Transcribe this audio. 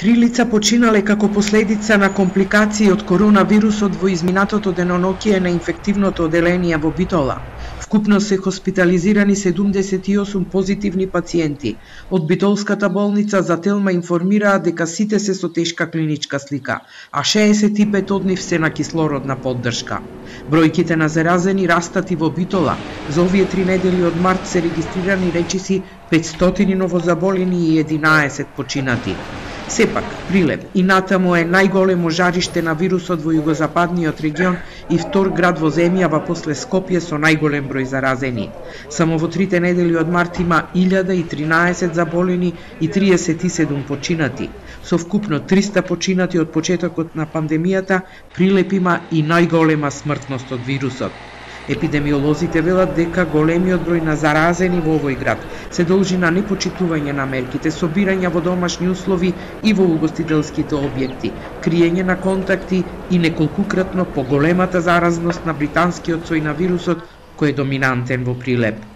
Три лица починале како последица на компликации од коронавирусот во изминатото денонокие на инфективното оделение во Битола. Вкупно се хоспитализирани 78 позитивни пациенти. Од Битолската болница за Телма информираа дека сите се со тешка клиничка слика, а 65 од нив се на кислородна поддршка. Бројките на заразени растат и во Битола. За овие три недели од март се регистрирани речиси 500 новозаболени и 11 починати. Сепак, Прилеп и натаму е најголемо жариште на вирусот во југозападниот регион и втор град во земјава после Скопје со најголем број заразени. Само во трите недели од март има 1013 заболени и 37 починати. Со вкупно 300 починати од почетокот на пандемијата, Прилеп има и најголема смртност од вирусот. Епидемиолозите велат дека големиот број на заразени во овој град се должи на непочитување на мерките, собирање во домашни услови и во угостителските објекти, криење на контакти и неколкукратно поголемата заразност на британскиот сој на вирусот кој е доминантен во Прилеп.